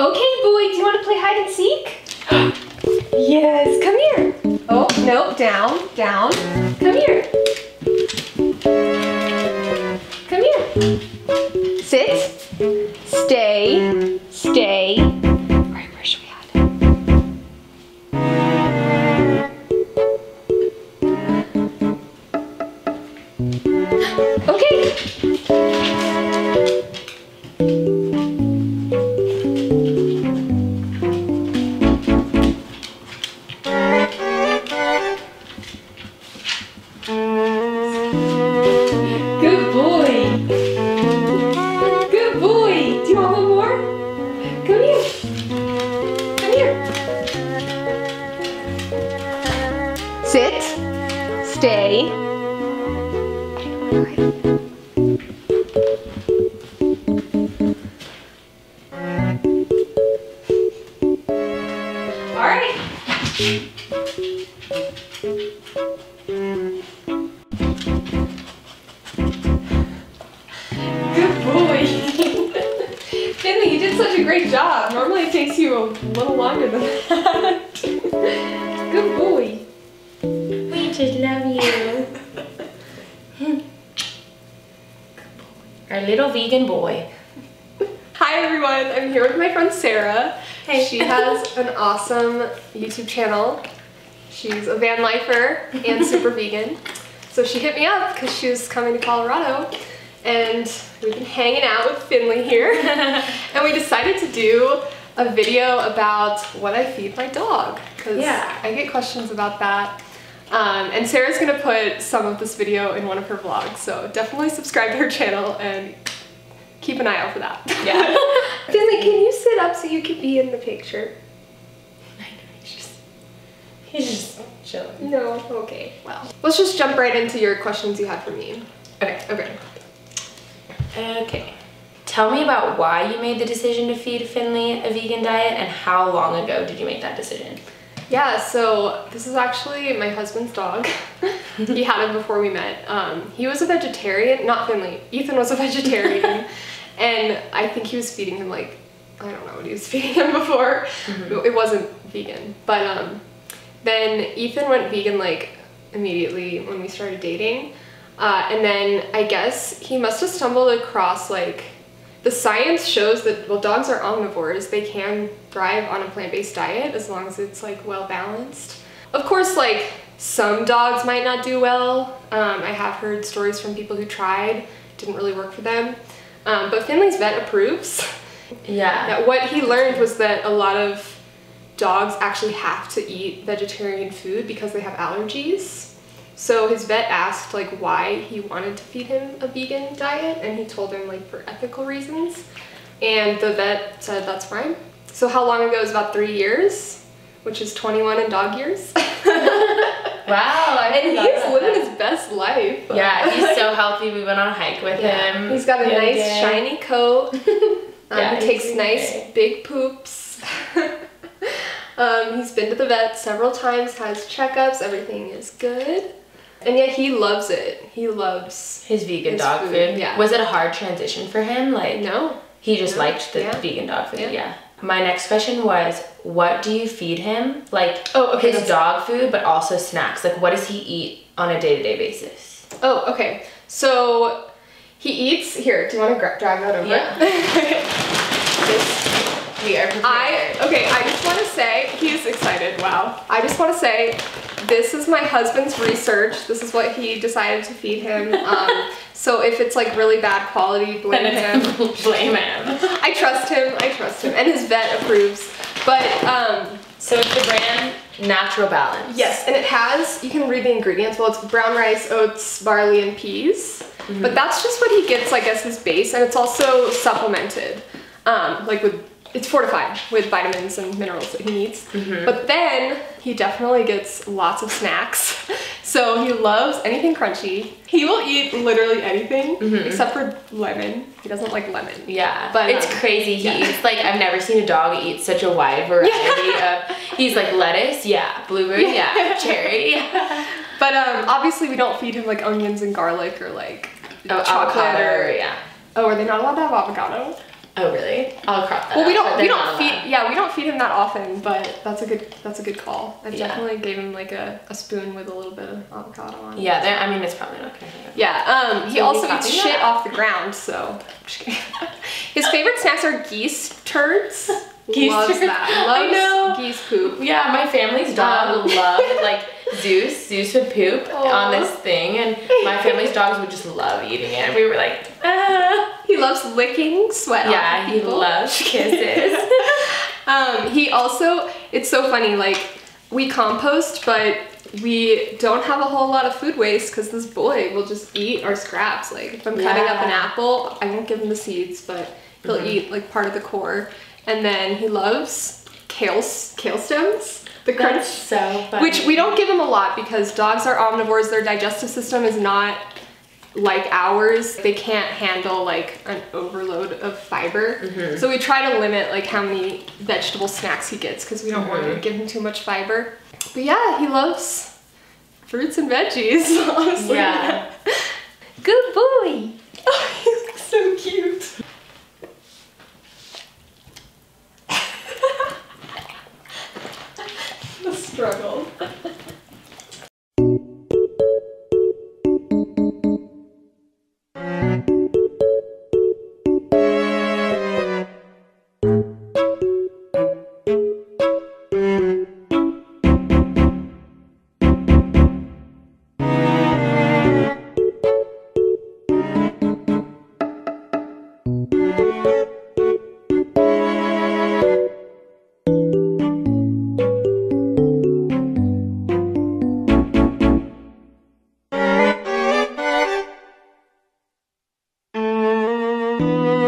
Okay, boy, do you want to play hide and seek? yes, come here. Oh, no, down, down. Come here. Come here. Good boy. Finley, you did such a great job. Normally it takes you a little longer than that. Good boy. We just love you. Our little vegan boy. Hi everyone, I'm here with my friend Sarah. Hey. She has an awesome YouTube channel. She's a van lifer and super vegan. So she hit me up because she was coming to Colorado and we've been hanging out with Finley here. and we decided to do a video about what I feed my dog because Yeah. I get questions about that. Um, and Sarah's gonna put some of this video in one of her vlogs, so definitely subscribe to her channel and keep an eye out for that. Yeah. Finley, can you sit up so you can be in the picture? I know He's just chilling. No, okay. Well, let's just jump right into your questions you had for me. Okay. Okay. Okay. Tell me about why you made the decision to feed Finley a vegan diet and how long ago did you make that decision? Yeah, so this is actually my husband's dog. he had him before we met. Um, he was a vegetarian, not Finley. Ethan was a vegetarian, and I think he was feeding him like I don't know what he was feeding him before. It wasn't vegan, but um, then Ethan went vegan like immediately when we started dating, uh, and then I guess he must have stumbled across like the science shows that well dogs are omnivores. They can thrive on a plant-based diet as long as it's like well balanced of course like some dogs might not do well. Um, i have heard stories from people who tried. Didn't really work for them. Um, but finley's vet approves. Yeah. that what he learned was that a lot of dogs actually have to eat vegetarian food because they have allergies. So his vet asked like why he wanted to feed him a vegan diet and he told him like for ethical reasons. And the vet said that's fine. So how long ago is about 3 years, which is 21 in dog years. Wow. I and he's living his best life. Yeah, he's so healthy. We went on a hike with Yeah. him. He's got a nice day. shiny coat. Um, Yeah, he takes nice great. big poops. um, he's been to the vet several times, has checkups, everything is good. And yet he loves it. He loves. His vegan His dog food, food. yeah. Was it a hard transition for him? Like No. he just No, liked the yeah. vegan dog food. Yeah. Yeah. My next question was, what do you feed him? Like Oh, okay, his dog food, but also snacks. Like what does he eat on a day to day basis? Oh, okay. So he eats. Here, do you want to drag that over? Yeah. this We are prepared. I okay, I just want to say he's excited. Wow. I just want to say this is my husband's research. This is what he decided to feed him. Um, so if it's like really bad quality, blame him. blame him. I trust him. I trust him, and his vet approves. But um, So it's the brand Natural Balance. yes, and it has. You can read the ingredients. Well, it's brown rice, oats, barley, and peas. But that's just what he gets, I guess, his base, and it's also supplemented, um, like with. It's fortified with vitamins and minerals that he needs. But then he definitely gets lots of snacks. So he loves anything crunchy. He will eat literally anything except for lemon. He doesn't like lemon. Yeah, But, it's um, crazy. He yeah. eats like I've never seen a dog eat such a wide variety of. He's like lettuce, yeah, blueberry, yeah, cherry, yeah. But um, obviously we don't feed him like onions and garlic or like Oh, chocolate avocado, or yeah. Oh, are they not allowed to have avocado? Oh really? I'll crop that. Well, we don't but we don't feed yeah we don't feed him that often, but that's a good that's a good call. I Yeah. definitely gave him like a, a spoon with a little bit of avocado on. it. Yeah, they're, I mean it's probably not gonna happen. Yeah, um, he So also eats shit that? off the ground, so. Just kidding. His favorite snacks are geese turds. Geese Loves turds. that. I know. geese poop. Yeah, my family's dog Um. loved like Zeus. Zeus would poop on this thing, and my family's dogs would just love eating it. And we were like, ah. He loves licking sweat off Yeah, he loves kisses. Um, he also, it's so funny, like, we compost, but we don't have a whole lot of food waste because this boy will just eat our scraps. Like, if I'm cutting up an apple, I won't give him the seeds, but he'll Mhm. eat, like, part of the core. And then he loves kale, kale stems. The crunch. So. Which we don't give him a lot because dogs are omnivores. Their digestive system is not like ours. They can't handle like an overload of fiber. Mhm. So we try to limit like how many vegetable snacks he gets because we don't want to Mhm. give him too much fiber. But yeah, he loves fruits and veggies. Honestly. Yeah. Good boy. Oh, he looks so cute. the struggle. Yay!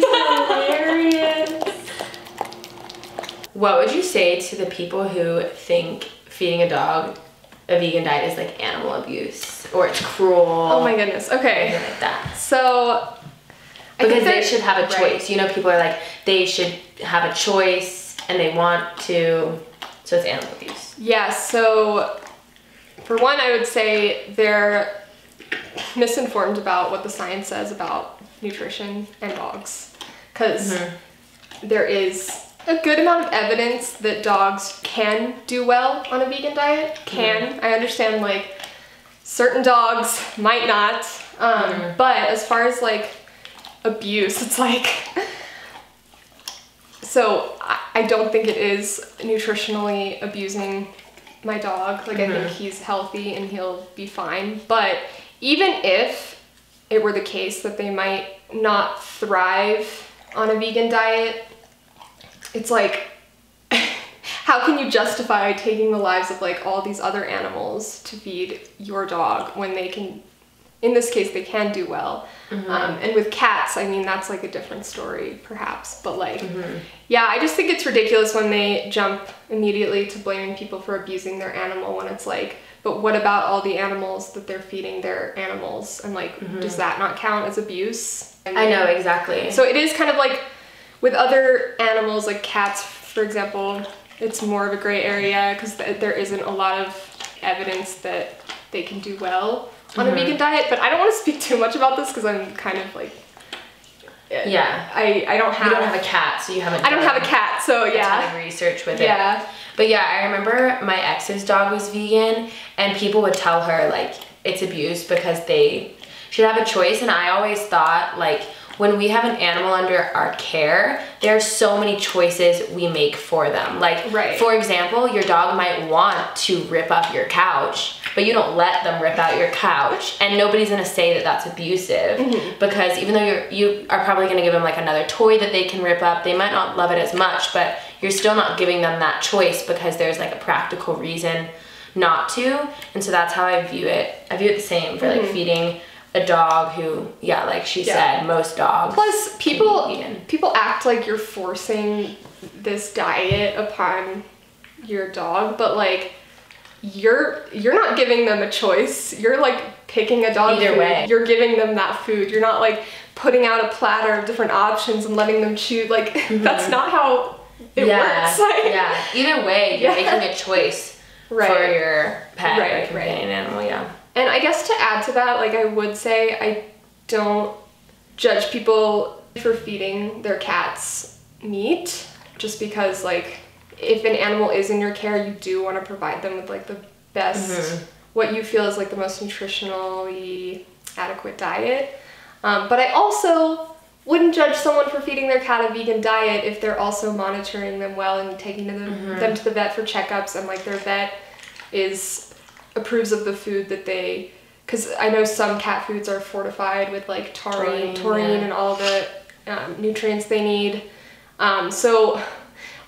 Hilarious. What would you say to the people who think feeding a dog a vegan diet is like animal abuse or it's cruel? Oh my goodness. Okay. Like that. So. I think Because they should have a Right. choice. You know, people are like, they should have a choice and they want to. So it's animal abuse. Yeah, so for one, I would say they're misinformed about what the science says about nutrition and dogs. Because Mhm. there is a good amount of evidence that dogs can do well on a vegan diet. Can. I understand, like, certain dogs might not. Um, Mhm. But as far as, like, abuse, it's like. So I, I don't think it is nutritionally abusing my dog. Like I think Mhm. he's healthy and he'll be fine. But even if it were the case that they might not thrive on a vegan diet, it's like how can you justify taking the lives of like all these other animals to feed your dog when they can in this case they can do well? Um, and with cats i mean that's like a different story perhaps but like yeah i just think it's ridiculous when they jump immediately to blaming people for abusing their animal when it's like but what about all the animals that they're feeding their animals and like does that not count as abuse I know, exactly. so it is kind of like with other animals, like cats, for example, it's more of a gray area because th- there isn't a lot of evidence that they can do well on Mhm. a vegan diet. But I don't want to speak too much about this because I'm kind of like, yeah. I I don't have You don't have a cat, so you haven't. I don't have a cat, so a ton yeah, of research with it. yeah, But yeah, I remember my ex's dog was vegan, and people would tell her like it's abuse because they should have a choice. And I always thought like when we have an animal under our care, there are so many choices we make for them. Like Right. for example, your dog might want to rip up your couch, but you don't let them rip out your couch, and nobody's gonna say that that's abusive Mm-hmm. because even though you're you are probably gonna give them like another toy that they can rip up, they might not love it as much, but you're still not giving them that choice because there's like a practical reason not to, and so that's how I view it. I view it the same for like feeding a dog who, yeah, like she Mm-hmm. Yeah. said, most dogs. Plus, people Can be vegan. people act like you're forcing this diet upon your dog, but like you're you're not giving them a choice. You're like picking a dog Either food. way. You're giving them that food. You're not like putting out a platter of different options and letting them choose. Like that's not how it Mm-hmm. yeah, works. Like, yeah. Either way, you're Yeah. making a choice for your pet Right, or right. companion animal. Yeah. And I guess to add to that, like I would say, I don't judge people for feeding their cats meat, just because like if an animal is in your care, you do want to provide them with like the best, Mhm. what you feel is like the most nutritionally adequate diet. Um, but I also wouldn't judge someone for feeding their cat a vegan diet if they're also monitoring them well and taking them, them to the vet for checkups and like their vet is approves of the food that they because I know some cat foods are fortified with like taurine, Taurine, taurine, yeah. and all the um, nutrients they need. Um, so,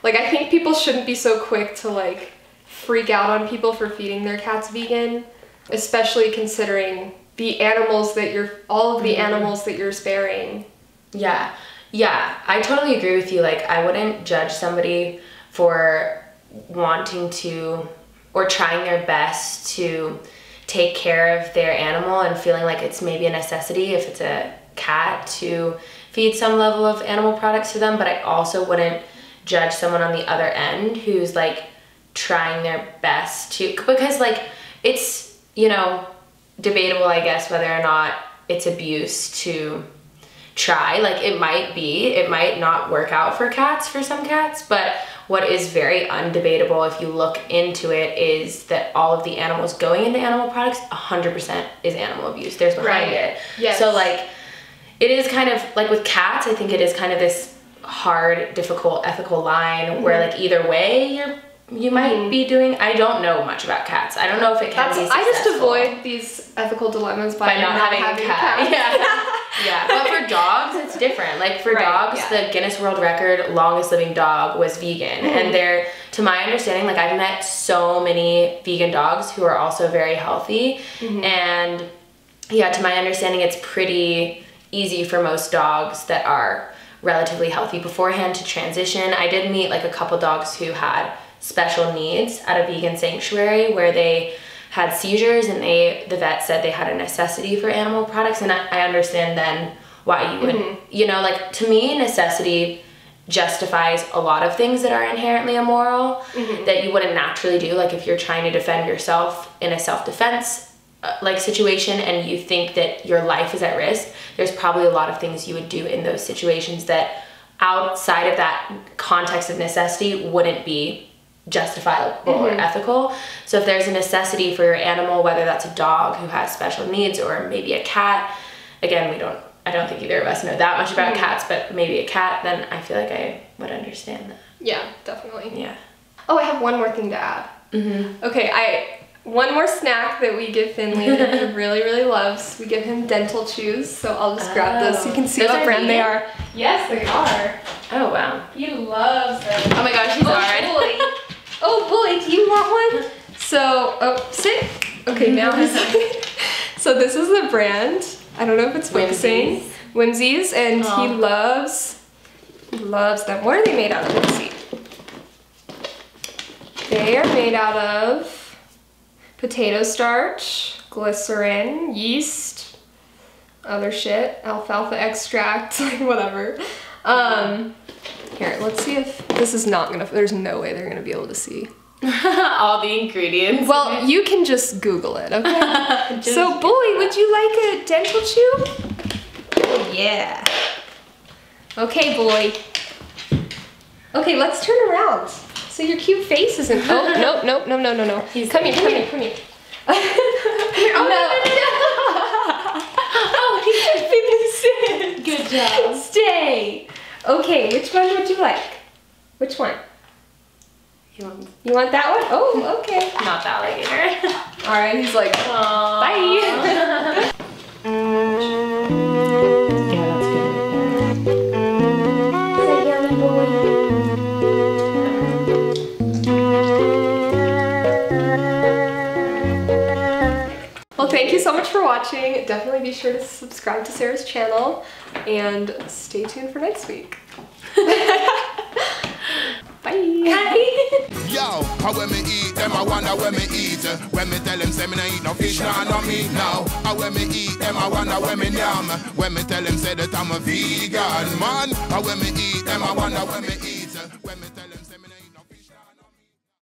like, I think people shouldn't be so quick to like freak out on people for feeding their cats vegan, especially considering the animals that you're all of the Mm-hmm. animals that you're sparing. Yeah. Yeah, I totally agree with you. Like, I wouldn't judge somebody for wanting to or trying their best to take care of their animal and feeling like it's maybe a necessity if it's a cat to feed some level of animal products to them. But I also wouldn't judge someone on the other end who's like trying their best to, because like it's, you know, debatable, I guess, whether or not it's abuse to try. Like it might be, it might not work out for cats for some cats, but what is very undebatable if you look into it is that all of the animals going into animal products 100% is animal abuse. There's behind Right. it. Yes. So like it is kind of like with cats, I think it is kind of this hard, difficult ethical line where Mm-hmm. like either way you're you might be doing I don't know much about cats. I don't know if it can That's be I just avoid these ethical dilemmas by, by not, having, a cat. cats. Yeah. yeah. But for dogs, it's different. Like for Right, dogs, yeah. the Guinness World Record longest living dog was vegan. Mm-hmm. And they're, to my understanding, like I've met so many vegan dogs who are also very healthy. Mm-hmm. And yeah, to my understanding, it's pretty easy for most dogs that are relatively healthy beforehand to transition. I did meet like a couple dogs who had special needs at a vegan sanctuary where they had seizures and they the vet said they had a necessity for animal products and I, I understand then why you would mm-hmm. you know like to me necessity justifies a lot of things that are inherently immoral mm-hmm. that you wouldn't naturally do. Like if you're trying to defend yourself in a self-defense uh, like situation and you think that your life is at risk there's probably a lot of things you would do in those situations that outside of that context of necessity wouldn't be justifiable or ethical so if there's a necessity for your animal whether that's a dog who has special needs or maybe a cat again we don't i don't think either of us know that much about cats but maybe a cat then i feel like i would understand that Yeah, definitely. yeah Oh, I have one more thing to add. mm-hmm. Okay, I one more snack that we give Finley that he really really loves. We give him dental chews, so I'll just grab those so you can see Those what brand they are. Yes, they are. oh wow He loves them. oh my gosh he's Oh boy. oh boy, do you want one? So, oh, sit. Okay, now So this is the brand. I don't know if it's focusing. Whimzees, and Aw. he loves loves them. What are they made out of? Let's see. They are made out of potato starch, glycerin, yeast, other shit, alfalfa extract, like whatever. Um, here, let's see if this is not gonna. There's no way they're gonna be able to see. all the ingredients Well, you can just Google it, okay? So, boy, would you like a dental chew? Oh, Yeah. Okay, boy. Okay, let's turn around. So your cute face isn't. Oh, oh, no, no, no, no, no, no. He's come here, come here, come here. come here. Oh, no, no, no, oh, he's good job Stay. Okay, which one would you like? Which one? He wants You want that one? Oh, okay. not the alligator All right, he's like, Bye. bye. thank you so much for watching. Definitely be sure to subscribe to Sarah's channel and stay tuned for next week. Bye. Yo, how when me eat them, I when me eat. When me tell say me eat no fish, nah no meat now. When me eat them, I when me. When me tell say that I'm a vegan man. When me eat them, I when me eat.